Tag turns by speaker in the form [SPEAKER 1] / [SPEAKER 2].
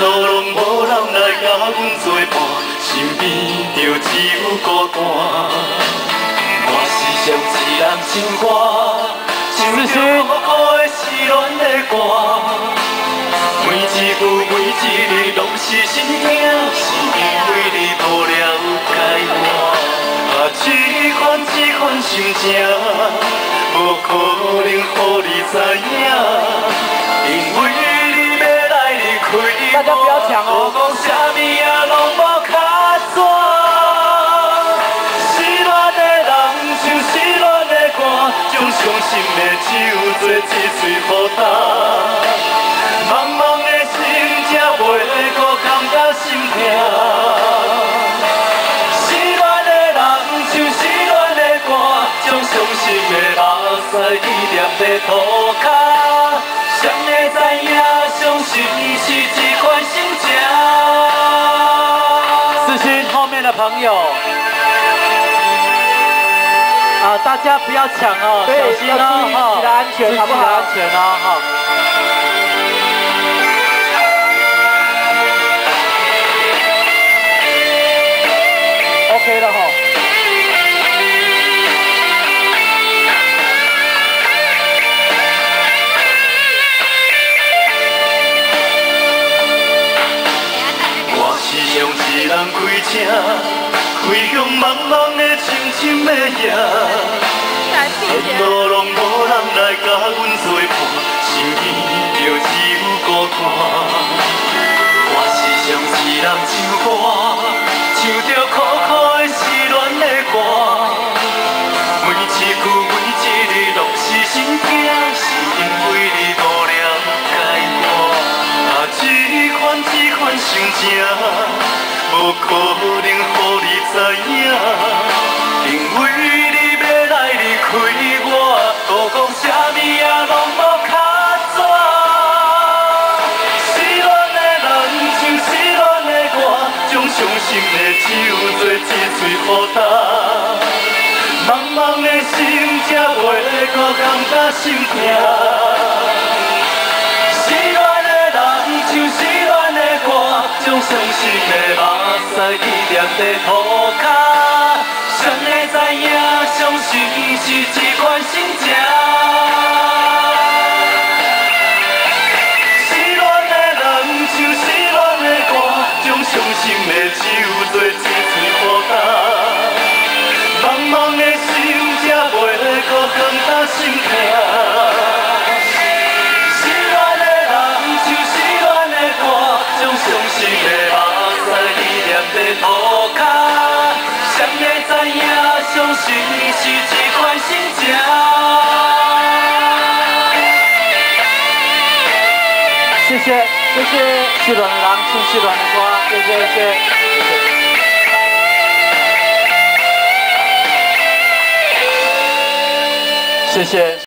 [SPEAKER 1] 路拢无人来甲阮作伴，身边就只有孤单。我是上一人唱歌，唱着苦苦的失恋的歌，每一句每一字拢是心痛，是因为你无了解我。啊，这款这款心情，无可能予你知影，因为。
[SPEAKER 2] 大家不要抢哦。
[SPEAKER 1] 伤心的酒做一嘴好干，茫茫的心才袂搁感觉心痛。失恋的人唱失恋的歌，将伤心的目屎遗念在涂骹，
[SPEAKER 2] 的朋友。啊，大家不要抢哦，小心哦，哈，自己的安全，好不好？安全哦，哈。
[SPEAKER 1] 人开向茫茫的深深的夜。路拢无人来甲阮作伴，身边就只有孤单。我是上一人唱歌，唱着苦苦的失恋的歌，每一句每一是心痛，是因为你无了解我。啊，这款这款心情，无可能予你知影，因为你欲来离。开我，都讲啥物也拢无卡纸。失恋的人像失恋的我，将伤心的酒做一嘴好干。茫茫的心才袂搁感觉心痛。失恋的人唱失恋的歌，将伤心的目屎遗念在涂骹。谁会知影伤心？是一款心情。
[SPEAKER 2] 谢谢，谢谢，西暖的狼，唱西暖的歌，谢谢，谢谢，谢谢。